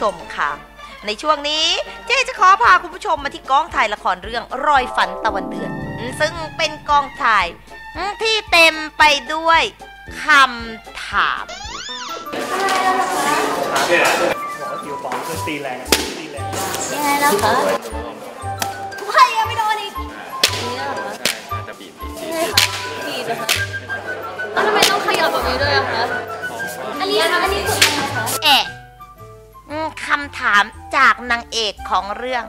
ชมค่ะ ในช่วงนี้เจ๊จะขอพาคุณผู้ชมมาที่กองถ่ายละครเรื่องรอยฝันตะวันเดือน ซึ่งเป็นกองถ่ายที่เต็มไปด้วยคำถามบอกว่าผิวปลอมคือตีแรงตีแรงยังไงแล้วคะเฮ้ยยังไม่โดนอีกนี่เหรอคะน่าจะบีบบีบใช่ค่ะบีบเหรอคะแล้วทำไมต้องขยับแบบนี้ด้วยอะคะ อันนี้อันนี้คืออะไรคะเอะอืมคำถามจากนางเอกของเรื่อง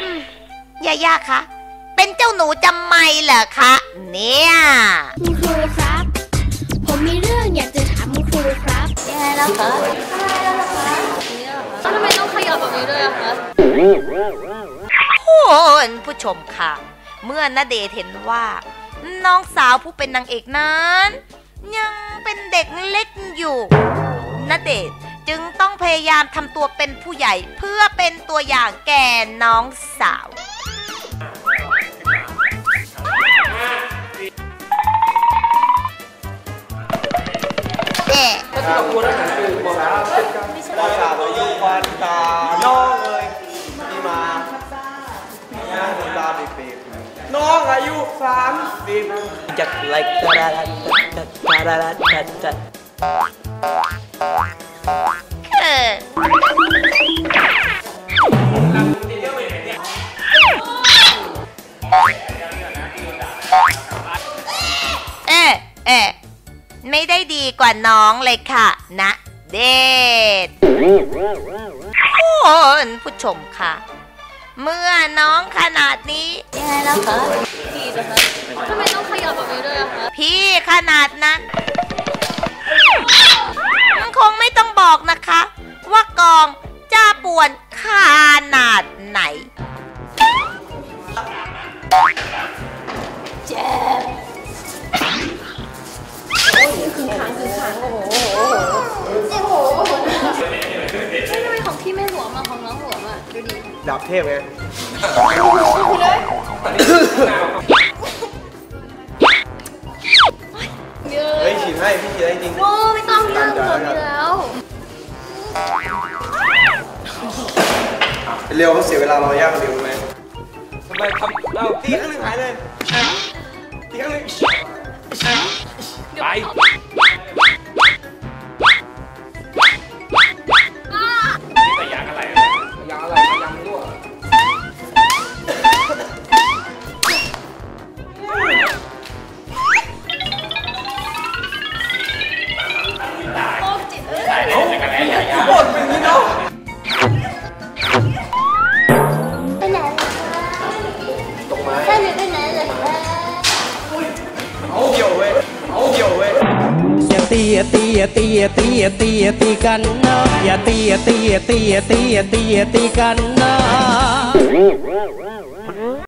อืมยาย่าคะ เป็นเจ้าหนูจำไม่เหรอคะ เนี่ยคุณครูครับ ผมมีเรื่องอยากจะถามคุณครูครับยังไงแล้วคะอะไรแล้วคะนี่เหรอคะแล้วทำไมต้องขยับแบบนี้ด้วยอะคะคุณผู้ชมค่ะ เมื่อณเดชน์เห็นว่า น้องสาวผู้เป็นนางเอกนั้น ยังเป็นเด็กเล็กอยู่ณเดชน์ จึงต้องพยายามทำตัวเป็นผู้ใหญ่เพื่อเป็นตัวอย่างแก่น้องสาว เอ๊ะตาอายุวันตาน้องเอ้ยนี่มาย่างตาดิบน้องอายุสามสิบจากไลค์ตาดาดาตาดาดาต เอ๊ะเอ๊ะไม่ได้ดีกว่าน้องเลยค่ะ นะเดชน์คุณผู้ชมค่ะ เมื่อน้องขนาดนี้ยังไงแล้วคะบีบเหรอคะทำไมต้องขยับแบบนี้ด้วยอะคะพี่ขนาดนั้น คือค้างคือค้างโอ้โหโอ้โหทำไมของพี่ไม่หลวมอะของน้องหลวมอะดูดิดาบเทพไงเลยอะเฮ้ยฉีดให้พี่ฉีดให้จริงโอ้ไม่ต้องเรื่องแบบนี้แล้วเร็วเขาเสียเวลาเรายากเร็วไหมทำไมทำเอาตีข้างหนึ่งหายเลยตีข้างหนึ่งไป ตีอย่าตีอย่าตีอย่าตีอย่าตีอย่าตีกันนะอย่าตีอย่าตีอย่าตีอย่าตีอย่าตีตีกันนะ